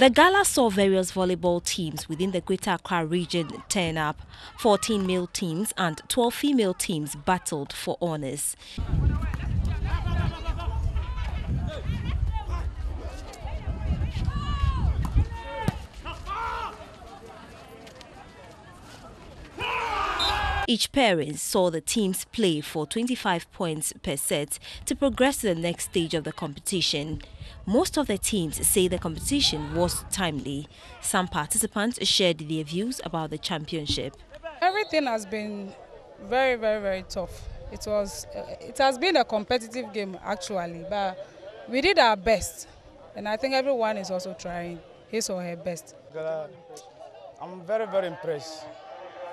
The gala saw various volleyball teams within the Greater Accra region turn up. 14 male teams and 12 female teams battled for honours. Each pairing saw the teams play for 25 points per set to progress to the next stage of the competition. Most of the teams say the competition was timely. Some participants shared their views about the championship. Everything has been very, very, very tough. It was, uh, it has been a competitive game actually, but we did our best, and I think everyone is also trying his or her best. I'm very, very impressed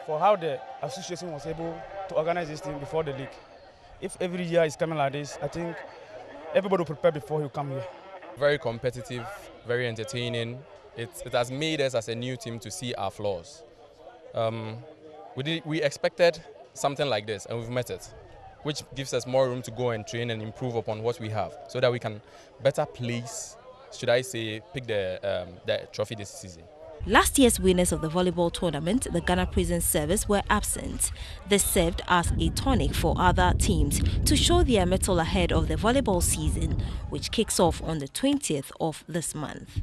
for how the association was able to organize this thing before the league. If every year is coming like this, I think everybody will prepare before you come here. Very competitive, very entertaining. It, it has made us as a new team to see our flaws. Um, we, did, we expected something like this and we've met it, which gives us more room to go and train and improve upon what we have so that we can better place, should I say, pick the, um, the trophy this season. Last year's winners of the volleyball tournament, the Ghana Prison Service, were absent. This served as a tonic for other teams to show their mettle ahead of the volleyball season, which kicks off on the 20th of this month.